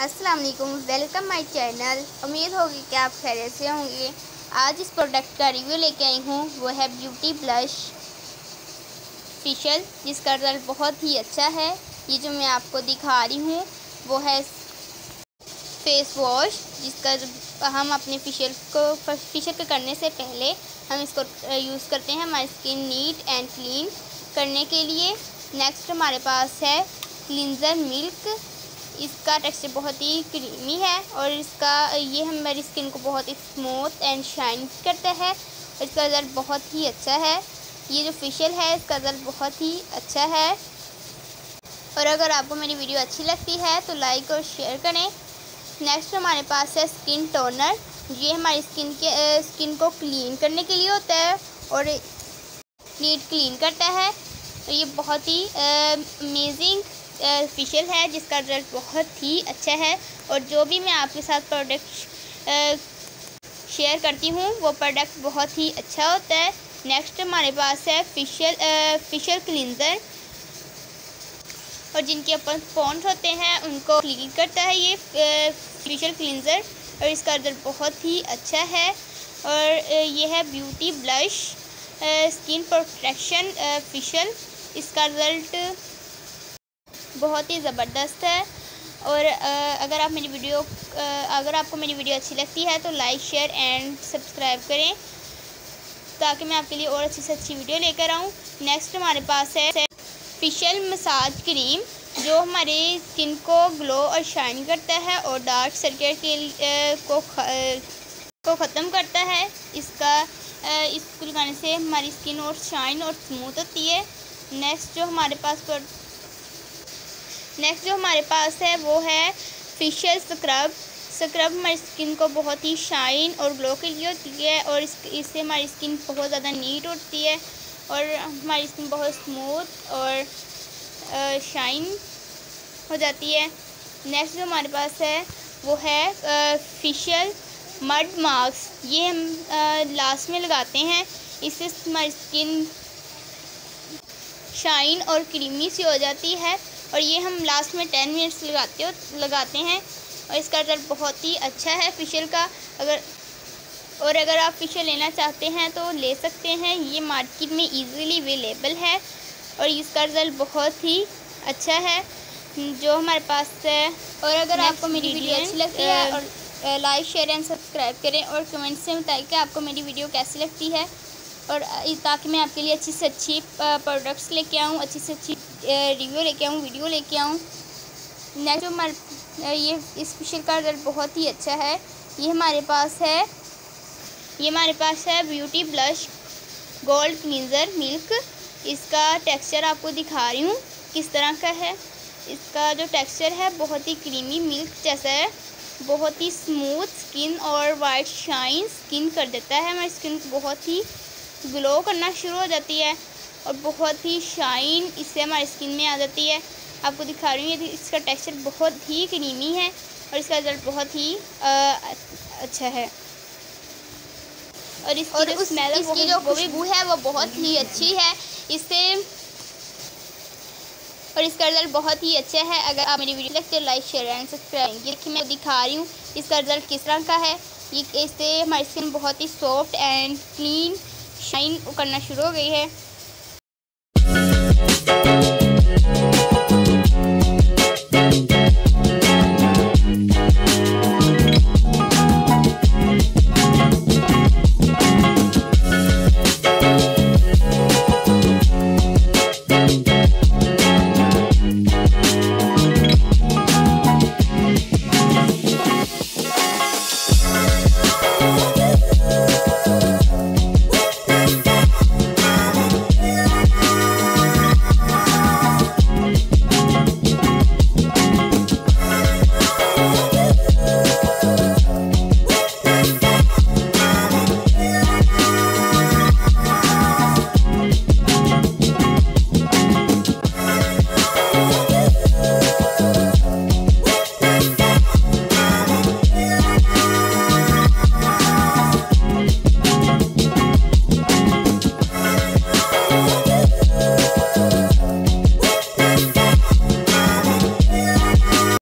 अस्सलाम वालेकुम my channel उम्मीद होगी कि आप खैरियत से होंगे। आज इस प्रोडक्ट का रिव्यू लेके आई हूँ। वो है ब्यूटी ब्लश फेशियल जिसका रिज़ल्ट बहुत ही अच्छा है। ये जो मैं आपको दिखा रही हूँ, वो है फेस वॉश जिसका हम अपने फेशियल को फेशियल के करने से पहले हम इसको यूज़ करते हैं हमारी स्किन नीट एंड क्लीन करने के लिए। नेक्स्ट हमारे पास है क्लिनज़र मिल्क इसका टेक्सचर बहुत ही क्रीमी है और इसका, ये हमारी स्किन को बहुत ही स्मूथ एंड शाइन करता है इसका रिज़ल्ट बहुत ही अच्छा है। ये जो फेशियल है, इसका रिज़ल्ट बहुत ही अच्छा है। और अगर आपको मेरी वीडियो अच्छी लगती है तो लाइक और शेयर करें। नेक्स्ट हमारे पास है स्किन टोनर ये हमारी स्किन के स्किन को क्लीन करने के लिए होता है और नीट क्लीन करता है। तो ये बहुत ही अमेजिंग फेशियल है, जिसका रिज़ल्ट बहुत ही अच्छा है और जो भी मैं आपके साथ प्रोडक्ट शेयर करती हूँ, वो प्रोडक्ट बहुत ही अच्छा होता है। नेक्स्ट हमारे पास है फेशियल फेशियल क्लिनज़र और जिनके अपन स्पॉन्स होते हैं, उनको क्लीन करता है ये फेशियल क्लिनज़र और इसका रिज़ल्ट बहुत ही अच्छा है। और ये है beauty blush skin protection facial इसका रिज़ल्ट बहुत ही ज़बरदस्त है। और अगर आप मेरी वीडियो अगर आपको मेरी वीडियो अच्छी लगती है तो लाइक शेयर एंड सब्सक्राइब करें। ताकि मैं आपके लिए और अच्छी से अच्छी वीडियो लेकर आऊँ। नेक्स्ट हमारे पास है फेशियल मसाज क्रीम जो हमारे स्किन को ग्लो और शाइन करता है और डार्क सर्किट के को ख, को ख़त्म करता है। इसका इसको लगाने से हमारी स्किन और शाइन और स्मूथ होती है। नेक्स्ट जो हमारे पास नेक्स्ट जो हमारे पास है, वो है फेशियल स्क्रब स्क्रब हमारी स्किन को बहुत ही शाइन और ग्लो के लिए होती है और इस इससे हमारी स्किन बहुत ज़्यादा नीट होती है और हमारी स्किन बहुत स्मूथ और शाइन हो जाती है। नेक्स्ट जो हमारे पास है, वो है फेशियल मड मास्क ये हम लास्ट में लगाते हैं। इससे हमारी स्किन शाइन और क्रीमी सी हो जाती है। और ये हम लास्ट में टेन मिनट्स लगाते हो लगाते हैं। और इसका रिज़ल्ट बहुत ही अच्छा है फेशियल का। अगर और अगर आप फेशियल लेना चाहते हैं तो ले सकते हैं। ये मार्केट में इजीली अवेलेबल है। और इसका रिज़ल्ट बहुत ही अच्छा है। जो हमारे पास है। और अगर आपको मेरी वीडियो अच्छी लगती है और लाइक शेयर एंड सब्सक्राइब करें और कमेंट्स में बताएँ कि आपको मेरी वीडियो कैसी लगती है। और ताकि मैं आपके लिए अच्छी से अच्छी प्रोडक्ट्स लेके आऊँ अच्छी से अच्छी रिव्यू लेके आऊँ वीडियो लेके आऊँ। नेक्स्ट हमारे ये, इस फेशियल का रिज़ल्ट बहुत ही अच्छा है। ये हमारे पास है। ये हमारे पास है beauty blush gold cleanser milk इसका टेक्सचर आपको दिखा रही हूँ किस तरह का है। इसका जो टेक्सचर है बहुत ही क्रीमी मिल्क जैसा है। बहुत ही स्मूथ स्किन और वाइट शाइन स्किन कर देता है। हमारी स्किन बहुत ही ग्लो करना शुरू हो जाती है। और बहुत ही शाइन इससे हमारी स्किन में आ जाती है। आपको दिखा रही हूँ इसका टेक्सचर बहुत ही क्रीमी है और इसका रिज़ल्ट बहुत ही आ, अच्छा है। और इसकी और जो स्मेल इसकी जो खुशबू है वो बहुत ही अच्छी है। इससे और इसका रिज़ल्ट बहुत ही अच्छा है। अगर आप मेरी वीडियो देखते लाइक शेयर एंड सब्सक्राइब ये देखिए मैं दिखा रही हूँ इसका रिज़ल्ट किस तरह का है। ये इससे हमारी स्किन बहुत ही सॉफ्ट एंड क्लीन शाइन करना शुरू हो गई है।